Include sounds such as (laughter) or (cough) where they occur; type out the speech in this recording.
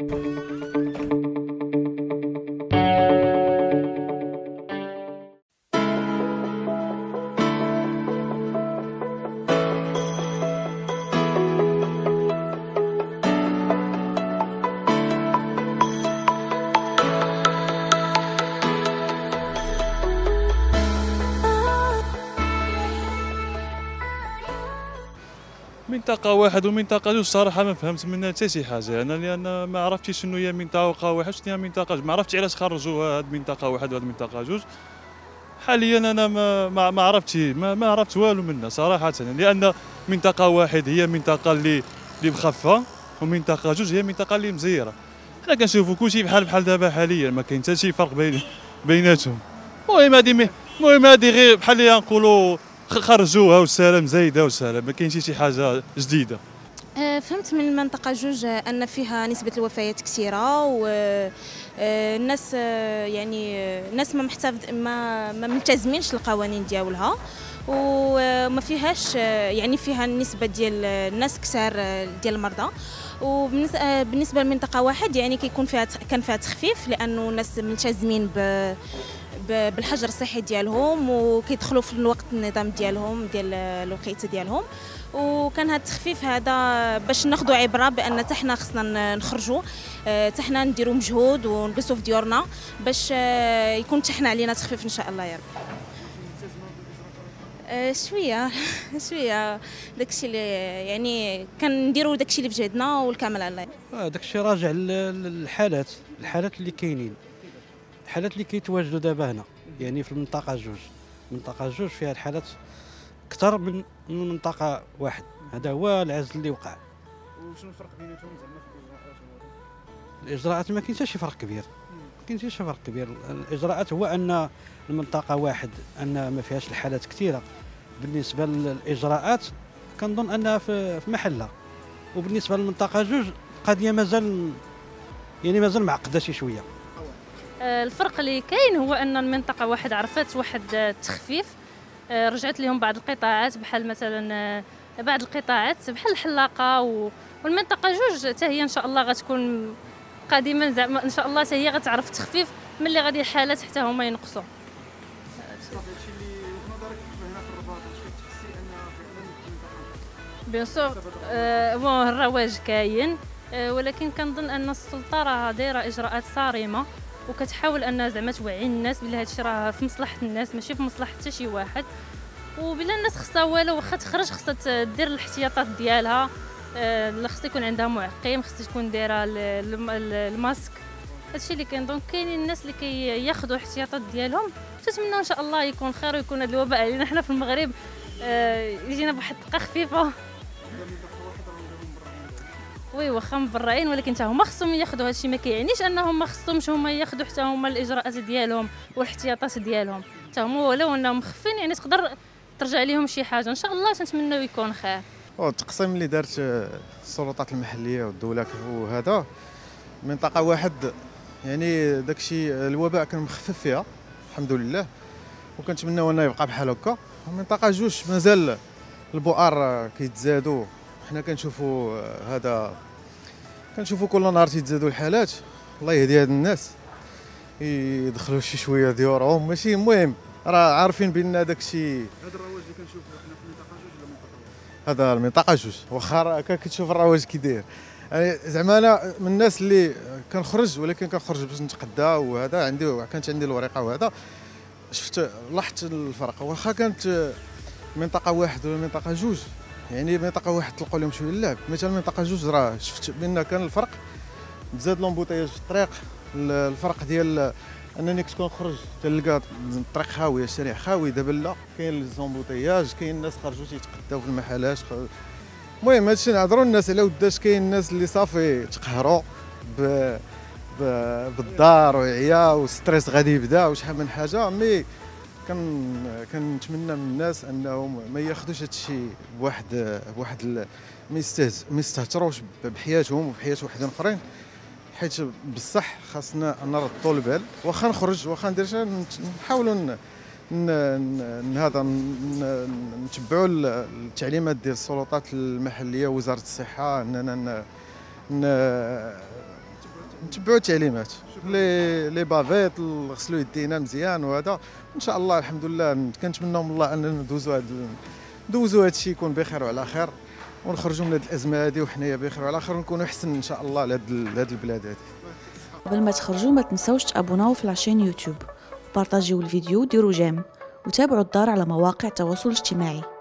Música منطقة واحد ومنطقة جوج. صراحة ما فهمت منها حتى شي حاجة. أنا لأن ما عرفتش شنو هي منطقة واحد شنو هي منطقة جوج. ما عرفتش علاش خرجوا هاد منطقة واحد وهاد منطقة جوج. حاليا أنا ما ما, ما عرفتش ما, ما عرفت والو منها صراحة. لأن منطقة واحد هي منطقة اللي اللي مخففة ومنطقة جوج هي منطقة اللي مزيرة. حنا كنشوفوا كلشي بحال بحال دابا حاليا ما كاين حتى شي فرق بين بيناتهم. المهم هادي المهم هادي غير بحال اللي نقولوا خرجوها والسلام زايدة والسلام ما كاينش شي حاجة جديدة. آه، فهمت من المنطقة جوج آه، أن فيها نسبة الوفيات كثيرة والناس يعني آه، الناس ما محتفظ ما ما ملتزمينش القوانين ديالها. وما فيهاش يعني فيها النسبة ديال الناس كثار ديال المرضى. وبالنسبة لمنطقة واحد يعني كيكون فيها كان فيها تخفيف لأنه الناس ملتزمين ب بالحجر الصحي ديالهم وكيدخلوا في الوقت النظام ديالهم ديال الوقيته ديالهم. وكان هذا التخفيف هذا باش ناخذوا عبرة بأن حتى حنا خصنا نخرجوا حتى حنا نديروا مجهود ونجلسوا في ديورنا باش يكون حتى حنا علينا تخفيف إن شاء الله يا رب. شوية (laughs) شوية داكشي اللي يعني كنديروا داكشي اللي بجهدنا والكامل على الله. داكشي راجع للحالات الحالات اللي كاينين. الحالات اللي كيتواجدوا دابا هنا يعني في المنطقة جوج. المنطقة جوج فيها الحالات أكثر من من منطقة واحد. هذا هو العزل اللي وقع. وشنو الفرق بيناتهم؟ زعما في الاجراءات الإجراءات ما كاين حتى شي فرق كبير. كاين شي فرق كبير. الإجراءات هو أن المنطقة واحد أن ما فيهاش الحالات كثيرة. بالنسبة للإجراءات كنظن أنها في محلها. وبالنسبة للمنطقة جوج القضية مازال يعني مازال معقدة شي شوية. آه، الفرق اللي كاين هو أن المنطقة واحد عرفت واحد التخفيف آه، رجعت لهم بعض القطاعات بحال مثلا آه، بعض القطاعات بحال الحلاقة والمنطقة جوج حتى هي إن شاء الله غتكون قادما زعما إن شاء الله هي غتعرف تخفيف ملي غادي الحالات حتى هما ينقصوا. bien sûr bon الرواج كاين. ولكن كنظن أن السلطة راه دايرة إجراءات صارمة وكتحاول أن زعما توعي الناس بلي هادشي راه في مصلحة الناس ماشي في مصلحة حتى شي واحد. وبلا الناس خصها والو واخا تخرج خصها دير الاحتياطات ديالها. خصها يكون عندها معقم خصها تكون دايرة الماسك. هادشي اللي كاين. donc كاينين الناس اللي كياخذوا الاحتياطات ديالهم. تتمنى إن شاء الله يكون خير ويكون هذا الوباء علينا حنا في المغرب. آه يجينا بواحد الطاقة خفيفة. وي واخا مبرعين ولكن حتى هما خصهم ياخذوا هادشي. ما كيعنيش أنهم ما خصهمش هما ياخذوا حتى هما الإجراءات ديالهم والاحتياطات ديالهم. حتى هما ولو أنهم مخفين يعني تقدر ترجع لهم شي حاجة. إن شاء الله تنتمنوا يكون خير. التقسيم اللي دارت السلطات المحلية والدولة وهذا منطقة واحد يعني داكشي الوباء كان مخفف فيها الحمد لله. وكنتمناو أنه يبقى بحال هكا. منطقة جوج مازال البؤر كيتزادوا حنا كنشوفوا هذا كنشوفوا كل نهار تيتزادوا الحالات. الله يهدي هاد الناس. يدخلوا شي شوية ديورهم ماشي المهم راه عارفين بأن داك الشيء هذا الرواج اللي كنشوفوا حنا هذا المنطقة جوج واخا كتشوف الرواج كي داير يعني زعما أنا من الناس اللي كنخرج ولكن كنخرج باش نتقدى وهذا عندي كانت عندي الورقه وهذا. شفت لاحظت الفرق. واخا كانت منطقة واحد ولا منطقة جوج. يعني منطقة واحد تلقوا لهم شوية اللعب. مثلا منطقة جوج راه شفت بأن كان الفرق تزاد لومبوتياج في الطريق. الفرق ديال انني كنت كنخرج تلقى الطريق خاويه الشارع خاوي دابا لا كاين لومبوتياج كاين الناس خرجوا تيتقداو في المحلات المهم هادشي نهضروا الناس على وداش كاين الناس اللي صافي تقهروا ب بالدار وعيا وال stress غادي يبدا وشحال من حاجة mais كان كنتمنى من الناس انهم ما ياخذوش هذا الشيء بواحد بواحد ما ما يستهتروش بحياتهم وبحياة وحدين أخرين. حيت بصح خاصنا نردوا البال. واخا نخرج واخا ندير نحاولوا هذا نتبعوا التعليمات ديال السلطات المحلية وزارة الصحة اننا تبعوا التعليمات. les les bavettes غسلوا يدينا مزيان وهذا. إن شاء الله الحمد لله كنتمنوا من الله أننا ندوزوا هذا ندوزوا هذا الشيء يكون بخير وعلى خير. ونخرجوا من هذه الأزمة هذه وحنايا بخير وعلى خير ونكونوا أحسن إن شاء الله لهذه البلاد هذه قبل ما تخرجوا ما تنسوش تابوناو في la chaîne يوتيوب بارطاجيو الفيديو ديروا جيم وتابعوا الدار على مواقع التواصل الاجتماعي.